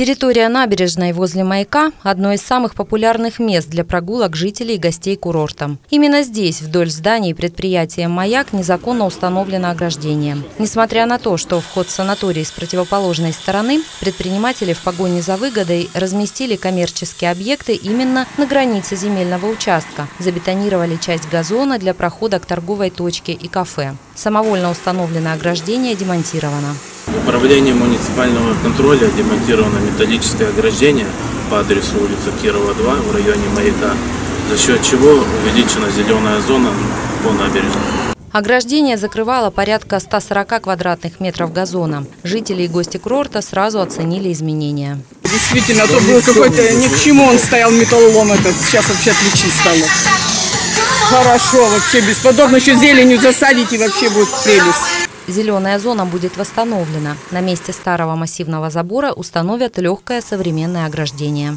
Территория набережной возле маяка – одно из самых популярных мест для прогулок жителей и гостей курорта. Именно здесь, вдоль зданий предприятия «Маяк» незаконно установлено ограждение. Несмотря на то, что вход в санаторий с противоположной стороны, предприниматели в погоне за выгодой разместили коммерческие объекты именно на границе земельного участка, забетонировали часть газона для прохода к торговой точке и кафе. Самовольно установленное ограждение демонтировано. Управление муниципального контроля демонтировано металлическое ограждение по адресу улица Кирова 2 в районе Маяка, за счет чего увеличена зеленая зона по набережной. Ограждение закрывало порядка 140 квадратных метров газона. Жители и гости курорта сразу оценили изменения. Действительно, то был какой-то ни к чему он стоял металлолом этот. Сейчас вообще отличить стало. Хорошо, вообще бесподобно. Еще зеленью засадить и вообще будет прелесть. Зеленая зона будет восстановлена. На месте старого массивного забора установят легкое современное ограждение.